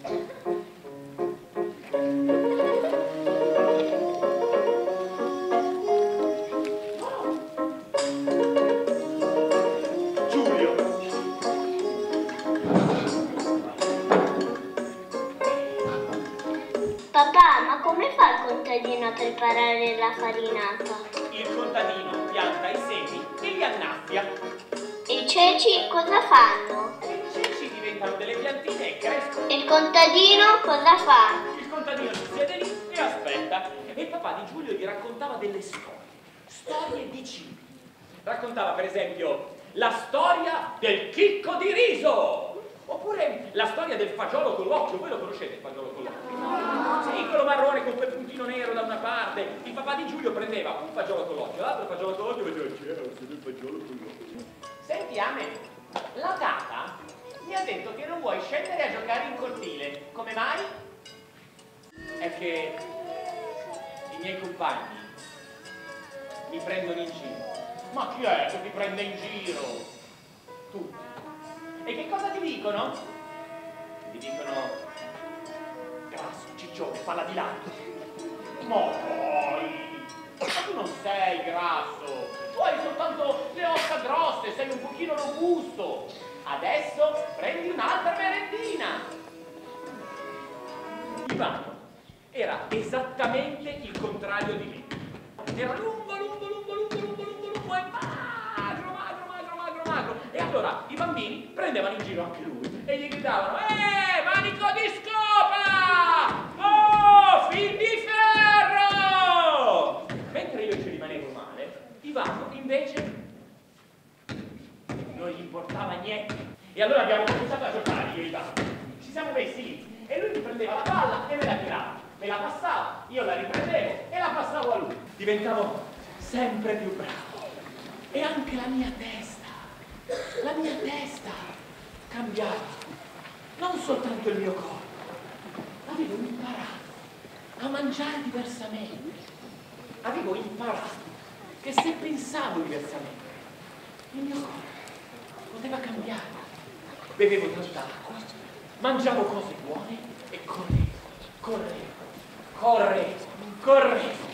Papà, ma come fa il contadino a preparare la farinata? Il contadino pianta i semi e li annaffia. I ceci cosa fanno? Contadino cosa fa? Il contadino si siede lì e aspetta. E papà di Giulio gli raccontava delle storie. Storie di cibi. Raccontava per esempio la storia del chicco di riso. Oppure la storia del fagiolo con l'occhio. Voi lo conoscete il fagiolo con l'occhio? Sì, quello marrone con quel puntino nero da una parte. Il papà di Giulio prendeva un fagiolo con l'occhio, l'altro fagiolo con l'occhio e vedeva c'era il fagiolo con l'occhio. Senti, Ame, la tata mi ha detto che non vuoi scendere giocare in cortile. Come mai? È che i miei compagni mi prendono in giro. Ma chi è che ti prende in giro? Tutti. E che cosa ti dicono? Ti dicono grasso, ciccione, palla di latte. Ma poi, ma tu non sei grasso, tu hai soltanto le ossa grosse, sei un pochino robusto. Adesso prendi un'altra merendina. Ivano era esattamente il contrario di me. Era lungo, lungo, lungo, lungo, lungo, lungo, lungo e magro, magro, magro, magro, magro. E allora i bambini prendevano in giro anche lui e gli gridavano Eh, manico di scopa! Oh, fil di ferro! Mentre io ci rimanevo male, Ivano invece non gli importava niente. E allora abbiamo cominciato a giocare io e Ivano. Ci siamo messi lì e lui mi prendeva la palla e me la tirava. Me la passava, io la riprendevo e la passavo a lui. Diventavo sempre più bravo. E anche la mia testa, la mia testa cambiava. Non soltanto il mio corpo. Avevo imparato a mangiare diversamente. Avevo imparato che se pensavo diversamente, il mio corpo poteva cambiare. Bevevo tanta acqua, mangiavo cose buone e correvo, correvo, correvo, correvo.